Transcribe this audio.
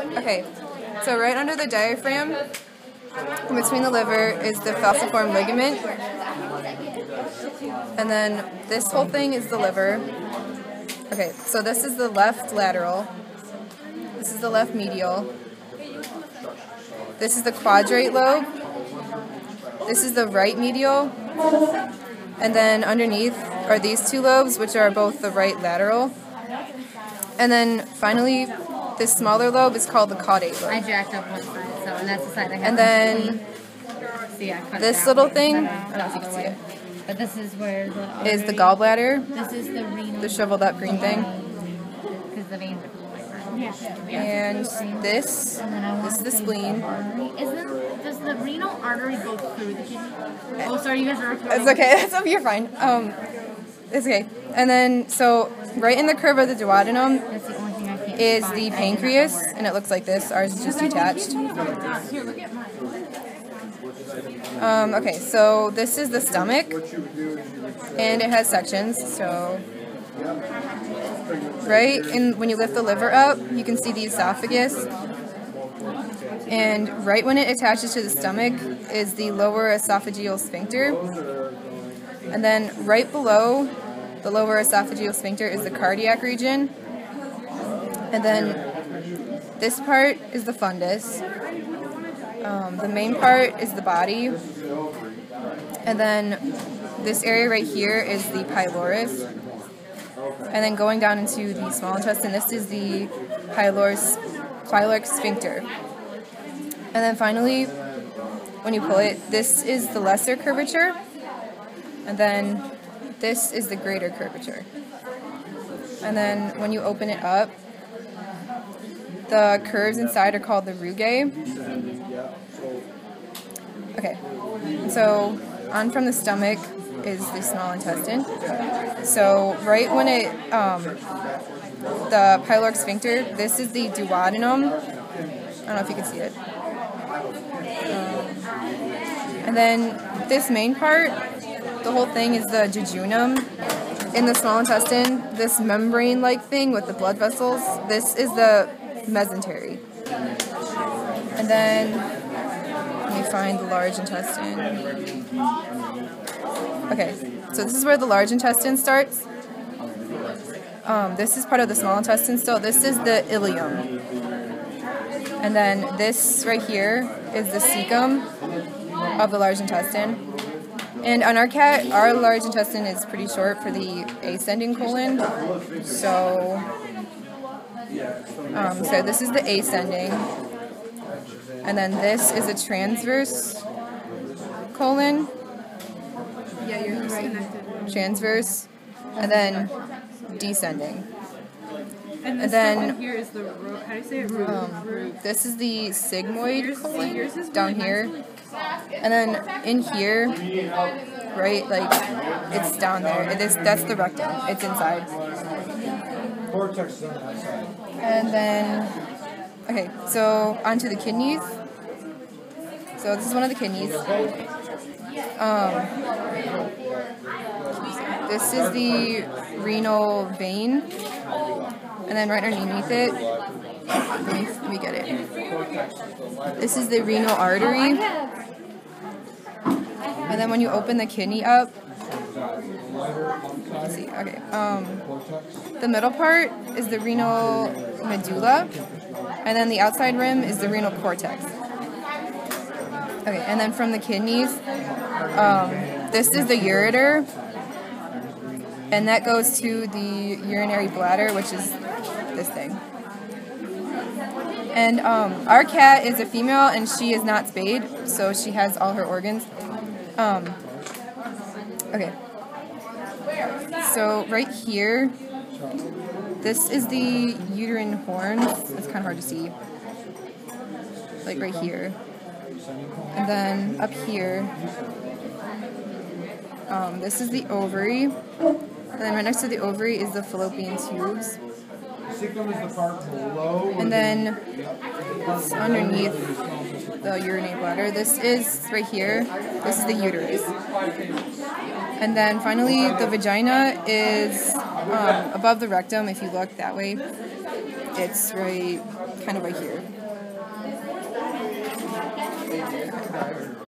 Okay, so right under the diaphragm, between the liver, is the falciform ligament. And then this whole thing is the liver. Okay, so this is the left lateral. This is the left medial. This is the quadrate lobe. This is the right medial. And then underneath are these two lobes, which are both the right lateral. And then finally, this smaller lobe is called the caudate lobe. I jacked up one side, so and that's the side I have. And then see, I this little cut thing, it I don't know if you can see way. But this is where the is the gallbladder, This is the renal. the shriveled up green thing. Because the veins are blowing. Yeah. And this, And this is the spleen. Isn't does the renal artery go through the kidney? Oh, sorry, you guys are recording. It's okay. It's you're fine. Um, it's okay. And then, so right in the curve of the duodenum is the pancreas, and it looks like this. Ours is just detached. Um, okay, so this is the stomach, and it has sections. So, right and when you lift the liver up, you can see the esophagus, and right when it attaches to the stomach is the lower esophageal sphincter, and then right below the lower esophageal sphincter is the cardiac region, and then this part is the fundus. Um, the main part is the body, and then this area right here is the pylorus, and then going down into the small intestine, this is the pylorus, pyloric sphincter, and then finally, when you pull it, this is the lesser curvature, and then this is the greater curvature, and then when you open it up, the curves inside are called the rugae. Okay, so on from the stomach is the small intestine. So right when it, um, the pyloric sphincter, this is the duodenum. I don't know if you can see it. Um, and then this main part, the whole thing is the jejunum. In the small intestine, this membrane-like thing with the blood vessels, this is the mesentery. And then let me find the large intestine. Okay, so this is where the large intestine starts. Um, this is part of the small intestine still. This is the ileum. And then this right here is the cecum of the large intestine. And on our cat, our large intestine is pretty short for the ascending colon. So, um, so this is the ascending. And then this is a transverse colon. Yeah, you're disconnected. Transverse. And then descending. And And then- one here is the ro- how do you say it? Root. Um, this is the sigmoid Yours- colon yours is down here. And then in here, right, like it's down there. It is that's the rectum. It's inside. Cortex is on that side. And then okay, so onto the kidneys. So this is one of the kidneys. Um, this is the renal vein, and then right underneath it, let me, let me get it. This is the renal artery, and then when you open the kidney up, see. Okay, um, the middle part is the renal medulla, and then the outside rim is the renal cortex. Okay, and then from the kidneys, um, this is the ureter, and that goes to the urinary bladder, which is this thing. And um, our cat is a female, and she is not spayed, so she has all her organs. Um, okay. So right here, this is the uterine horns. It's kind of hard to see. Like right here. And then up here, um, this is the ovary. And then right next to the ovary is the fallopian tubes. And then underneath the urinary bladder. This is right here. This is the uterus. And then finally, the vagina is um, above the rectum. If you look that way, it's right kind of right here.